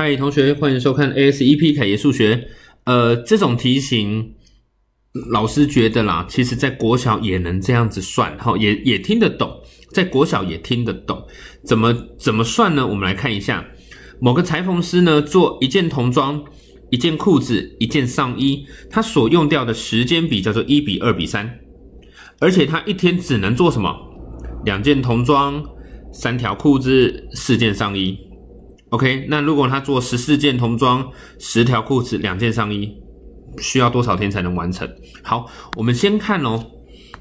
嗨，同学，欢迎收看 ASEP 凯爷数学。呃，这种题型，老师觉得啦，其实在国小也能这样子算，哈，也也听得懂，在国小也听得懂。怎么怎么算呢？我们来看一下，某个裁缝师呢，做一件童装、一件裤子、一件上衣，他所用掉的时间比叫做一比二比三，而且他一天只能做什么？两件童装、三条裤子、四件上衣。OK，那如果他做十四件童装、十条裤子、两件上衣，需要多少天才能完成？好，我们先看哦。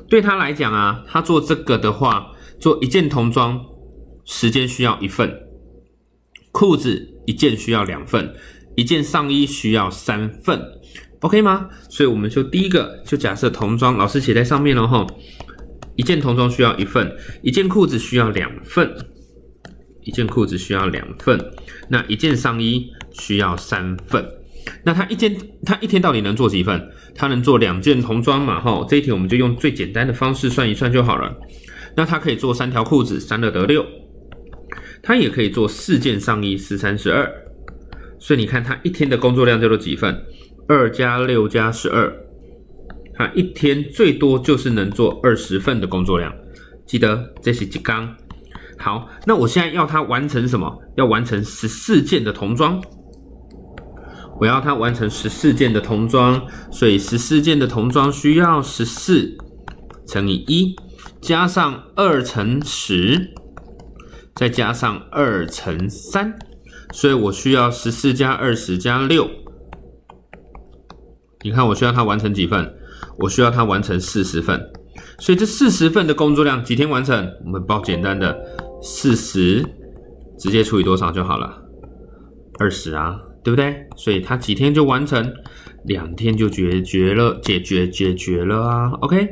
对他来讲啊，他做这个的话，做一件童装时间需要一份，裤子一件需要两份，一件上衣需要三份，OK 吗？所以我们就第一个就假设童装，老师写在上面了哈。一件童装需要一份，一件裤子需要两份。件裤子需要两份，那一件上衣需要三份。那他一件他一天到底能做几份？他能做两件童装嘛？哈，这一题我们就用最简单的方式算一算就好了。那他可以做三条裤子，三二得六。他也可以做四件上衣，四三十二。所以你看他一天的工作量叫做几份？二加六加十二。他一天最多就是能做二十份的工作量。记得这是几缸。好，那我现在要他完成什么？要完成十四件的童装。我要他完成十四件的童装，所以十四件的童装需要十四乘以一，加上二乘十，再加上二乘三，所以我需要十四加二十加六。你看，我需要他完成几份？我需要他完成四十份。所以这四十份的工作量几天完成？我们报简单的。四十直接除以多少就好了？二十啊，对不对？所以它几天就完成，两天就解决了，解决解决了啊。OK，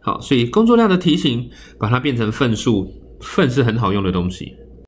好，所以工作量的题型，把它变成份数，份是很好用的东西。